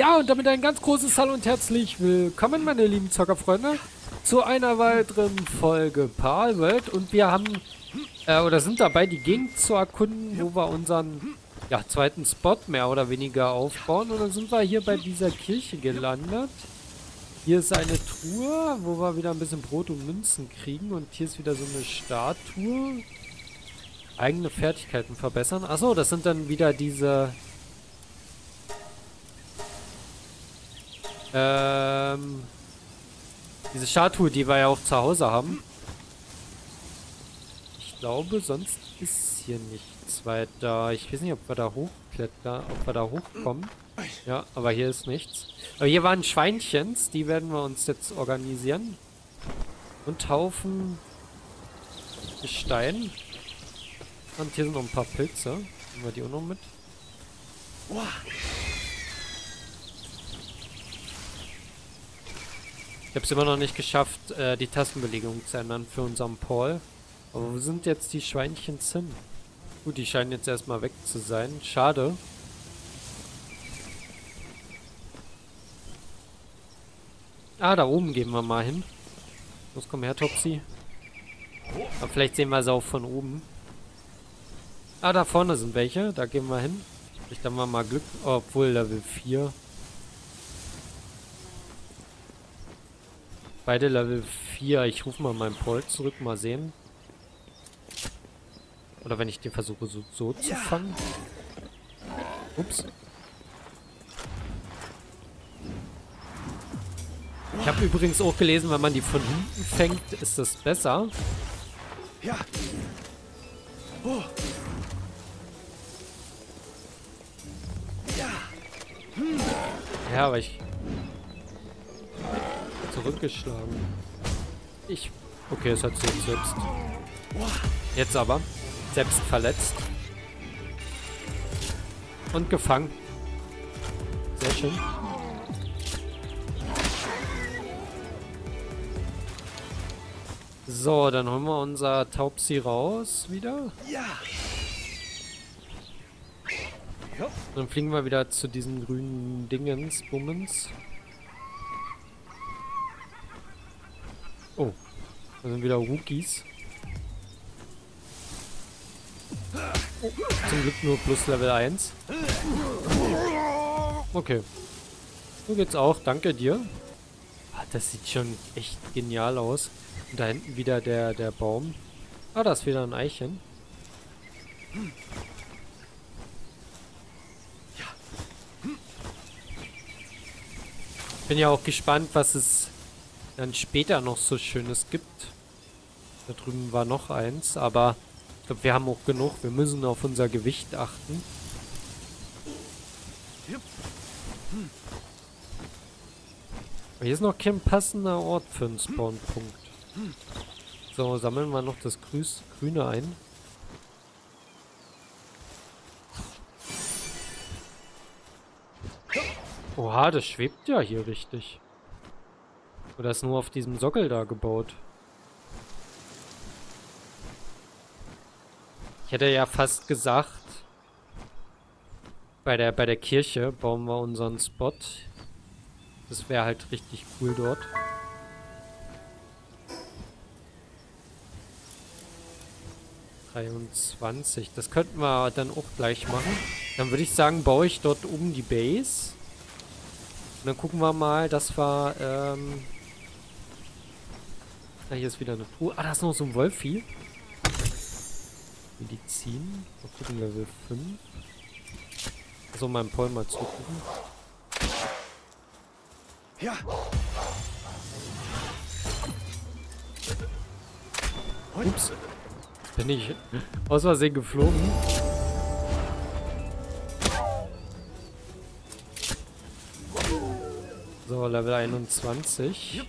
Ja, und damit ein ganz großes Hallo und herzlich willkommen, meine lieben Zockerfreunde, zu einer weiteren Folge Palworld. Und wir haben, äh, oder sind dabei, die Gegend zu erkunden, wo wir unseren, ja, zweiten Spot mehr oder weniger aufbauen. Und dann sind wir hier bei dieser Kirche gelandet. Hier ist eine Truhe, wo wir wieder ein bisschen Brot und Münzen kriegen. Und hier ist wieder so eine Statue. Eigene Fertigkeiten verbessern. Achso, das sind dann wieder diese Ähm, diese Statue, die wir ja auch zu Hause haben. Ich glaube, sonst ist hier nichts weiter. Ich weiß nicht, ob wir da hochklettern, ob wir da hochkommen. Ja, aber hier ist nichts. Aber hier waren Schweinchens, die werden wir uns jetzt organisieren. Und Haufen Gestein. Und hier sind noch ein paar Pilze. Nehmen wir die auch noch mit. Ich habe es immer noch nicht geschafft, äh, die Tastenbelegung zu ändern für unseren Paul. Aber wo sind jetzt die Schweinchen hin? Gut, die scheinen jetzt erstmal weg zu sein. Schade. Ah, da oben gehen wir mal hin. Los, komm her, Topsy. Aber vielleicht sehen wir sie auch von oben. Ah, da vorne sind welche. Da gehen wir hin. Haben wir mal Glück. obwohl, Level 4. Beide Level 4. Ich rufe mal meinen Paul zurück. Mal sehen. Oder wenn ich den versuche so, so zu fangen. Ups. Ich habe übrigens auch gelesen, wenn man die von hinten fängt, ist das besser. Ja. Oh. Ja. Hm. Ja, aber ich zurückgeschlagen. Ich... Okay, es hat sich jetzt selbst... Jetzt aber. Selbst verletzt. Und gefangen. Sehr schön. So, dann holen wir unser Taubsi raus wieder. Ja. Dann fliegen wir wieder zu diesen grünen Dingens, Bummens. Oh. Da sind wieder Rookies. Oh, zum Glück nur plus Level 1. Okay. So geht's auch. Danke dir. Ah, das sieht schon echt genial aus. Und da hinten wieder der, der Baum. Ah, da ist wieder ein Eichen. Bin ja auch gespannt, was es dann später noch so Schönes gibt. Da drüben war noch eins, aber ich glaube, wir haben auch genug. Wir müssen auf unser Gewicht achten. Aber hier ist noch kein passender Ort für einen Spawnpunkt. So, sammeln wir noch das Grüß Grüne ein. Oha, das schwebt ja hier richtig. Oder ist nur auf diesem Sockel da gebaut? Ich hätte ja fast gesagt, bei der, bei der Kirche bauen wir unseren Spot. Das wäre halt richtig cool dort. Dreiundzwanzig. Das könnten wir dann auch gleich machen. Dann würde ich sagen, baue ich dort oben die Base. Und dann gucken wir mal, dass wir ähm, Ah, hier ist wieder eine Truhe. Ah, da ist noch so ein Wolfi. Medizin. Mal gucken, Level 5. So, meinem Paul mal zugucken. Ja. Ups. Bin ich aus Versehen geflogen. So, Level 21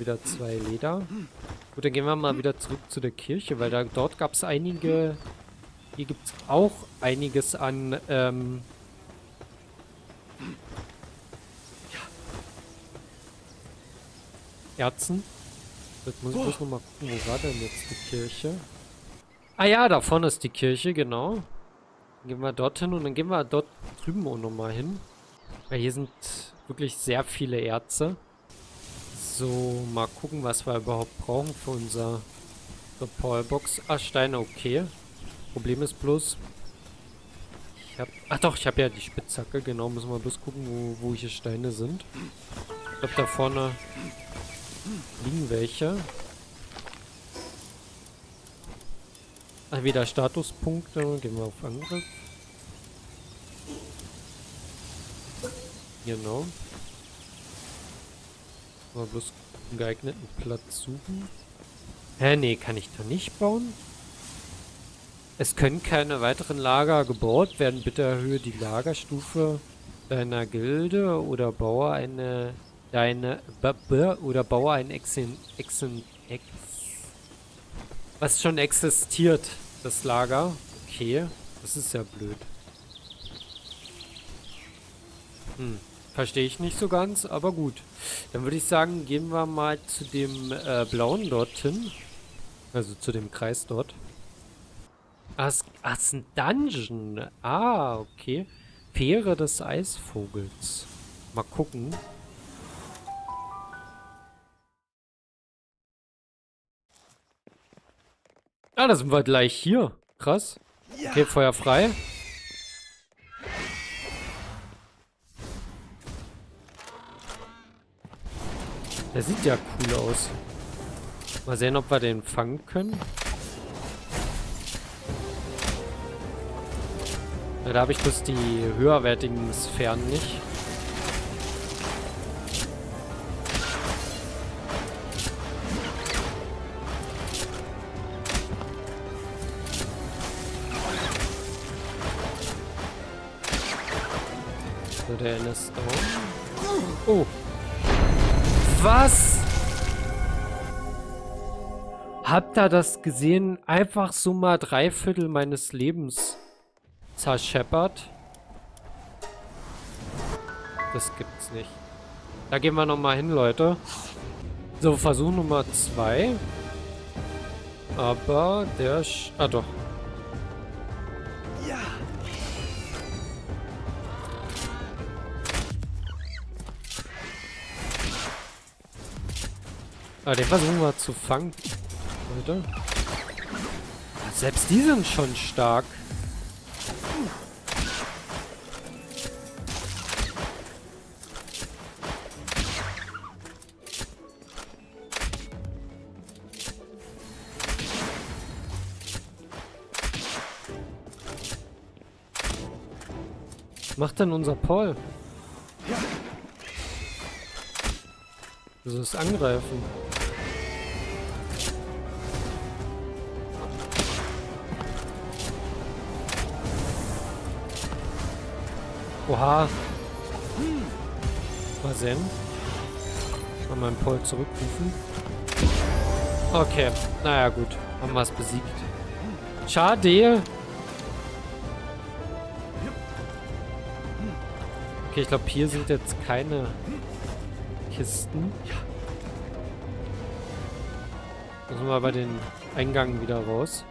wieder zwei Leder. Gut, dann gehen wir mal wieder zurück zu der Kirche, weil da dort gab es einige... Hier gibt es auch einiges an... Ähm, Erzen. Jetzt muss ich bloß nochmal gucken, wo war denn jetzt die Kirche? Ah ja, da vorne ist die Kirche, genau. Gehen wir dorthin und dann gehen wir dort drüben auch nochmal hin. Weil hier sind wirklich sehr viele Erze. So, mal gucken, was wir überhaupt brauchen für unser Paulbox. Ah, Steine, okay. Problem ist bloß... Ich hab... Ach doch, ich habe ja die Spitzhacke, genau. Müssen wir bloß gucken, wo, wo hier Steine sind. Ich glaube, da vorne liegen welche. Ah, wieder Statuspunkte. Gehen wir auf Angriff. Genau. Mal bloß einen geeigneten Platz suchen. Hä, nee, kann ich da nicht bauen? Es können keine weiteren Lager gebaut werden. Bitte erhöhe die Lagerstufe deiner Gilde oder baue eine deine b, b oder baue ein Exen, Exen, Ex, was schon existiert, das Lager. Okay, das ist ja blöd. Hm. Verstehe ich nicht so ganz, aber gut. Dann würde ich sagen, gehen wir mal zu dem äh, blauen dorthin. Also zu dem Kreis dort. Ah, es, ist ein Dungeon. Ah, okay. Fähre des Eisvogels. Mal gucken. Ah, da sind wir gleich hier. Krass. Okay, Feuer frei. Der sieht ja cool aus. Mal sehen, ob wir den fangen können. Ja, da habe ich bloß die höherwertigen Sphären nicht. So, der ist down. Oh. Was? Habt ihr das gesehen? Einfach so mal drei Viertel meines Lebens zerscheppert. Das gibt's nicht. Da gehen wir nochmal hin, Leute. So, Versuch Nummer zwei. Aber der... Sch ah, doch. Ah, den versuchen wir zu fangen. Leute. Selbst die sind schon stark. Macht denn unser Paul? Das ist Angreifen. Oha. Mal sehen. Mal meinen Paul zurückrufen. Okay. Naja, gut. Haben wir es besiegt. Schade. Okay, ich glaube, hier sind jetzt keine Kisten. Müssen wir bei den Eingang wieder raus.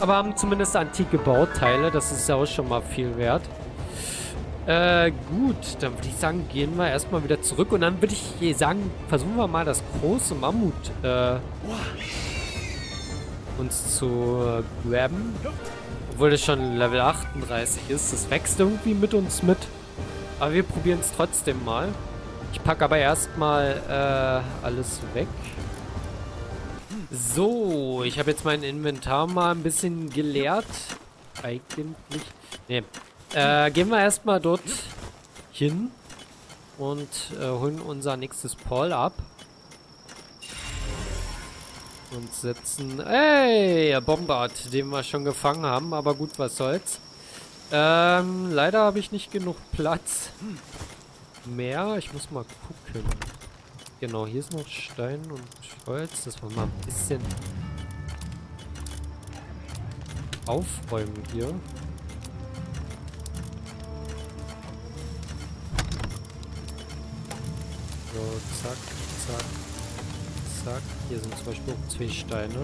Aber haben zumindest antike Bauteile. Das ist ja auch schon mal viel wert. Äh, gut. Dann würde ich sagen, gehen wir erstmal wieder zurück. Und dann würde ich sagen, versuchen wir mal das große Mammut äh, uns zu äh, graben. Obwohl das schon Level 38 ist. Das wächst irgendwie mit uns mit. Aber wir probieren es trotzdem mal. Ich packe aber erstmal äh, alles weg. So, ich habe jetzt mein Inventar mal ein bisschen geleert. Eigentlich. Nee. Äh, gehen wir erstmal dort hin und äh, holen unser nächstes Paul ab. Und setzen... Ey, Bombard, den wir schon gefangen haben. Aber gut, was soll's. Ähm, leider habe ich nicht genug Platz. Mehr. Ich muss mal gucken. Genau, hier ist noch Stein und Holz. Das wir mal ein bisschen aufräumen hier. So, zack, zack, zack. Hier sind zum Beispiel auch zwei Steine.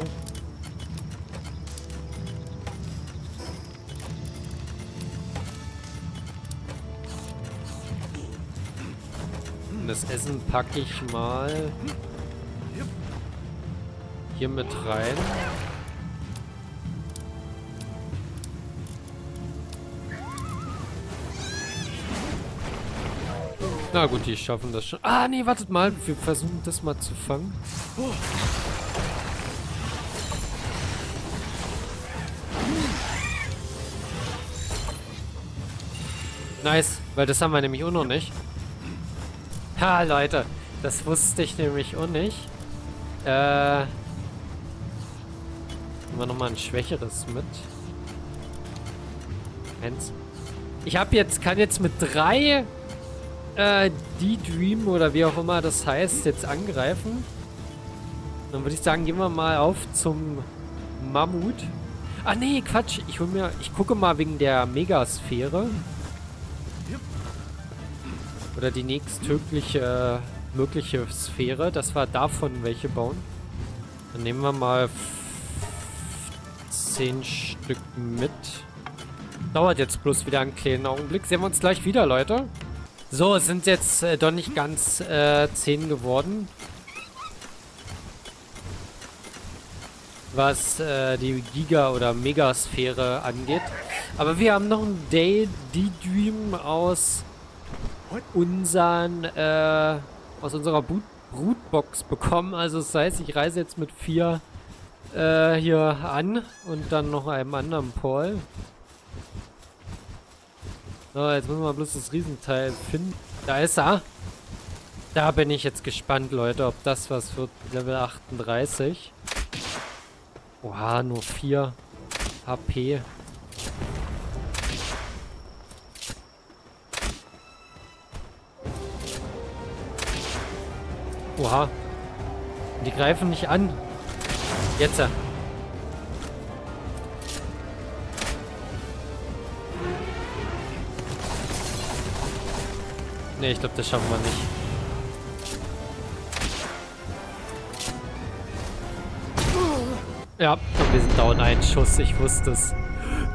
Das Essen packe ich mal hier mit rein. Na gut, die schaffen das schon. Ah, nee, wartet mal. Wir versuchen das mal zu fangen. Nice, weil das haben wir nämlich auch noch nicht. Ha, Leute, das wusste ich nämlich auch nicht. Äh... Nehmen wir nochmal ein schwächeres mit. Eins. Ich habe jetzt, kann jetzt mit drei äh, die Dream oder wie auch immer das heißt, jetzt angreifen. Dann würde ich sagen, gehen wir mal auf zum Mammut. Ah nee, Quatsch. Ich hol mir. Ich gucke mal wegen der Megasphäre. Oder die nächsthöchliche äh, mögliche Sphäre, dass wir davon welche bauen. Dann nehmen wir mal 10 Stück mit. Dauert jetzt bloß wieder einen kleinen Augenblick. Sehen wir uns gleich wieder, Leute. So, es sind jetzt äh, doch nicht ganz äh, 10 geworden. Was äh, die Giga- oder Megasphäre angeht. Aber wir haben noch ein Day D-Dream aus unseren, äh, aus unserer Boot Brutbox bekommen. Also das heißt, ich reise jetzt mit vier äh, hier an und dann noch einem anderen Paul. So, jetzt müssen wir bloß das Riesenteil finden. Da ist er. Da bin ich jetzt gespannt, Leute, ob das was wird. Level 38. Oha, nur 4 HP. Oha. Die greifen nicht an. Jetzt. Ne, ich glaube, das schaffen wir nicht. Ja, wir sind down ein Schuss, ich wusste es.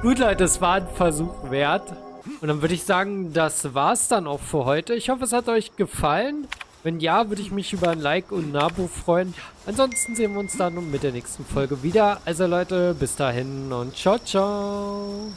Gut, Leute, es war ein Versuch wert. Und dann würde ich sagen, das war's dann auch für heute. Ich hoffe, es hat euch gefallen. Wenn ja, würde ich mich über ein Like und ein Abo freuen. Ansonsten sehen wir uns dann mit der nächsten Folge wieder. Also Leute, bis dahin und ciao, ciao.